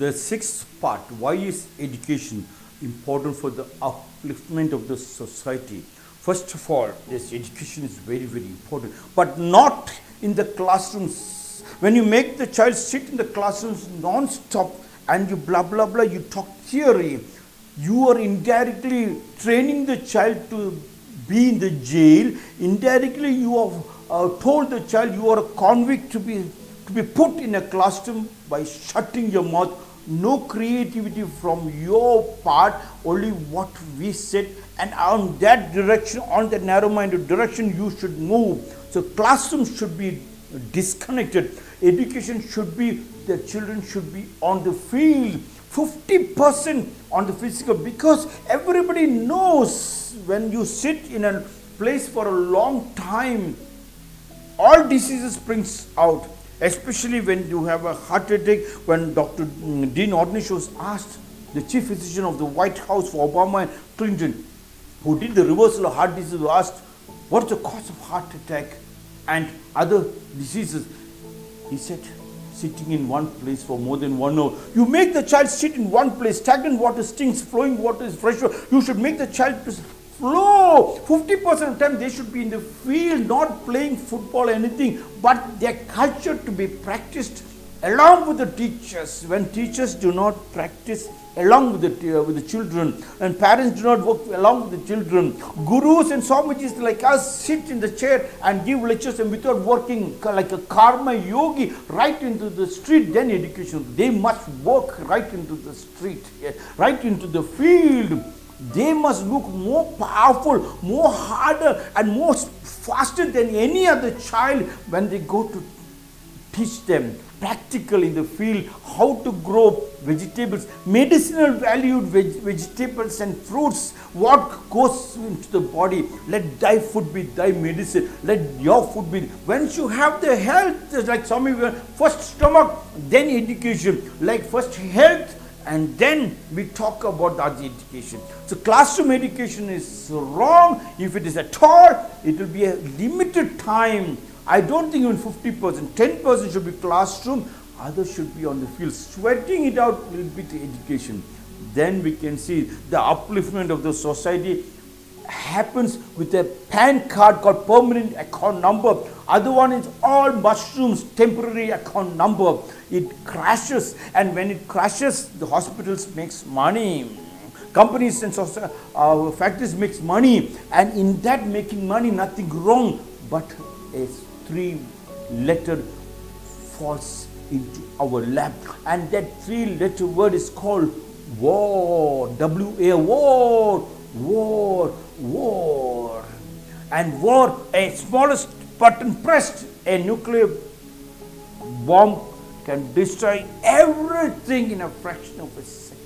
The sixth part why is education important for the upliftment of the society? First of all, this education is very, very important, but not in the classrooms. When you make the child sit in the classrooms non stop and you blah blah blah, you talk theory, you are indirectly training the child to be in the jail. Indirectly, you have uh, told the child you are a convict to be to be put in a classroom by shutting your mouth no creativity from your part only what we said and on that direction on that narrow minded direction you should move. So classrooms should be disconnected. Education should be the children should be on the field. 50% on the physical because everybody knows when you sit in a place for a long time all diseases springs out especially when you have a heart attack when dr mm, dean ornish was asked the chief physician of the white house for obama and clinton who did the reversal of heart disease was asked what's the cause of heart attack and other diseases he said sitting in one place for more than one hour. You make the child sit in one place. Stagnant water stinks, flowing water is fresh. You should make the child flow. 50% of the time they should be in the field, not playing football or anything, but their culture to be practiced along with the teachers. When teachers do not practice along with the, uh, with the children and parents do not work along with the children. Gurus and Swamijis like us sit in the chair and give lectures and without working like a karma yogi right into the street, then education. They must work right into the street, right into the field. They must look more powerful, more harder and more faster than any other child when they go to teach them practical in the field how to grow vegetables, medicinal valued veg vegetables and fruits, what goes into the body. Let thy food be thy medicine. Let your food be. Once you have the health, like some of you, first stomach, then education. Like first health, and then we talk about the education. So classroom education is wrong. If it is at all, it will be a limited time I don't think even 50%, 10% should be classroom, others should be on the field, sweating it out a little bit education. Then we can see the upliftment of the society happens with a PAN card called permanent account number. Other one is all mushrooms, temporary account number. It crashes and when it crashes, the hospitals makes money. Companies and uh, factories makes money and in that making money, nothing wrong, but a three letter falls into our lap and that three letter word is called war w a war war war. And war a smallest button pressed a nuclear bomb can destroy everything in a fraction of a second